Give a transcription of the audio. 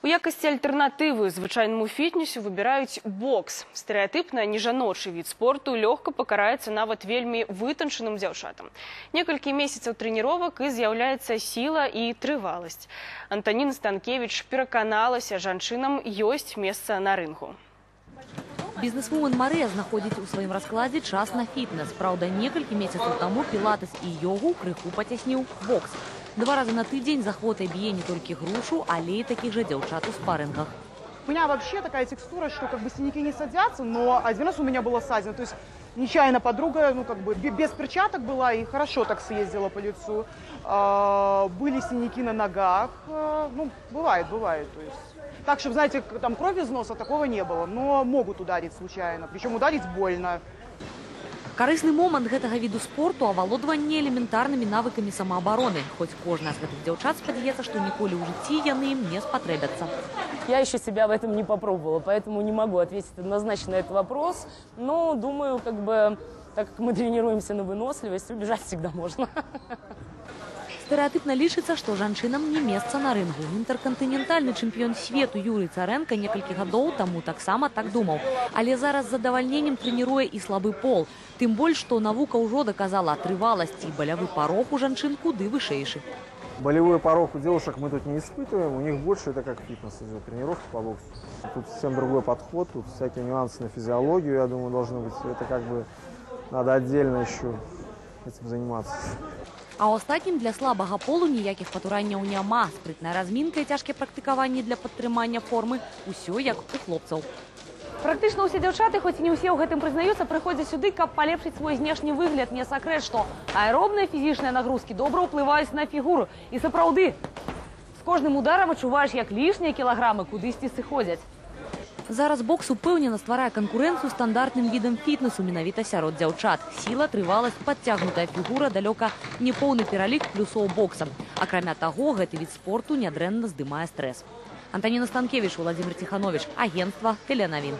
У якасці альтэрнатывы звычайнаму фітнесу выбіраюць бокс. Стэрэатыпна нежаночы від спорту лёгка пакараецца нават вельмі вытанчаным дзяўчатам. Некалькі месяцаў трэніровак і з'яўляецца сіла і трываласць. Антаніна Станкевіч пераканалася, жанчынам ёсць месца на рынгу. Бізнесвумен Марыя знаходзіць у сваім раскладзе час на фітнес. Праўда, некалькі месяцаў таму пілатэс і йогу крыху пацясніў бокс. Два раза на тыдзень з ахвотай б'е не толькі грушу, але і такіх жа дзяўчат у спарынгах. У меня вообще такая текстура, что как бы синяки не садятся, но один раз у меня было ссадина. То есть нечаянно подруга, ну как бы бе- без перчаток была и хорошо так съездила по лицу. А, Были синяки на ногах. А, Ну, бывает, бывает. То есть. Так, чтобы, знаете, там кровь из носа, такого не было. Но могут ударить случайно. Причем ударить больно. Карысны момант гэтага віду спорту авалодванне элементарнымі навыкамі самаабароны. Хоць кожная з гэтых дзяўчат спадзяецца, што ніколі ў жыцці яны ім не спатрэбяцца. Я еще себя в этом не попробовала, поэтому не могу ответить однозначно на этот вопрос. Но думаю, как бы, так как мы тренируемся на выносливость, убежать всегда можно. Стэрэатыпна лічыцца, што жанчынам не месца на рынгу. Інтэркантынентальны чэмпіён свету Юрый Царэнка некалькі гадоў таму таксама так думаў. Але зараз з задавальненнем трэніруе і слабы пол. Тым больш, што навука ўжо даказала трываласць і балявы парог у жанчын куды вышэйшы. Болевой порог у девушек мы тут не испытываем, у них больше это как фитнес идет, тренировки по боксу. Тут совсем другой подход, тут всякие нюансы на физиологию, я думаю, должны быть. Это как бы надо отдельно еще этим заниматься. А ў астатнім для слабага полу ніякіх патуранняў няма. Спрытная размінка і цяжкія практыкаванні для падтрымання формы ўсё як у хлопцаў. Практычна ўсе дзяўчаты, хоць і не ўсе ў гэтым прызнаюцца, прыходзяць сюды, каб палепшыць свой знешні выгляд. Не сакрэт, што аэробныя фізічныя нагрузкі добра ўплываюць на фігуру. І сапраўды, з кожным ударам адчуваеш, як лішнія кілаграмы кудысьці сыходзяць. Зараз бокс упэўнена стварае канкурэнцыю стандартным відам фітнесу менавіта сярод дзяўчат. Сіла, трываласць, падцягнутая фігура, далёка непоўны пералік плюсоў бокса. Акрамя таго, гэты від спорту нядрэнна здымае стрэс. Антаніна Станкевіч, Владзімир Ціхановіч, агенцтва Теленавін.